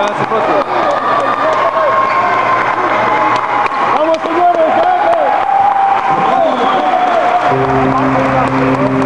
Gracias, Pato. ¡Vamos, señores! ¡Vamos!